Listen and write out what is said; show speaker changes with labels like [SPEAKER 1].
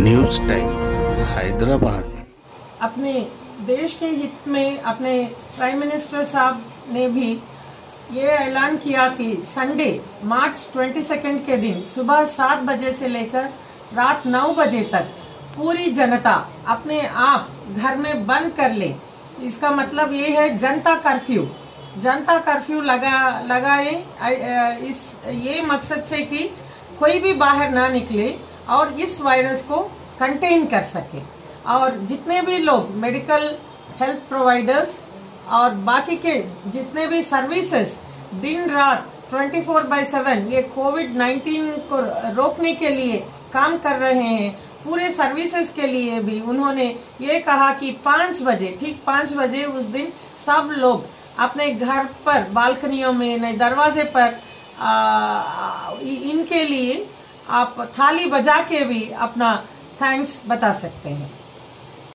[SPEAKER 1] News time, Hyderabad.
[SPEAKER 2] अपने देश के हित में अपने प्राइम मिनिस्टर साहब ने भी ये ऐलान किया कि संडे, मार्च 22 के दिन सुबह सात बजे से लेकर रात नौ बजे तक पूरी जनता अपने आप घर में बंद कर ले। इसका मतलब ये है, जनता कर्फ्यू। जनता कर्फ्यू लगा, लगाए इस, ये मकसद से कि कोई भी बाहर ना निकले। और इस वायरस को कंटेन कर सके। और जितने भी लोग मेडिकल हेल्थ प्रोवाइडर्स और बाकी के जितने भी सर्विसेज़ दिन रात 24 फोर बाई सेवन ये कोविड 19 को रोकने के लिए काम कर रहे हैं पूरे सर्विसेज़ के लिए भी उन्होंने ये कहा कि पाँच बजे ठीक पाँच बजे उस दिन सब लोग अपने घर पर बालकनियों में नहीं दरवाजे पर आ, इनके लिए आप थाली बजा के भी अपना थैंक्स बता सकते हैं।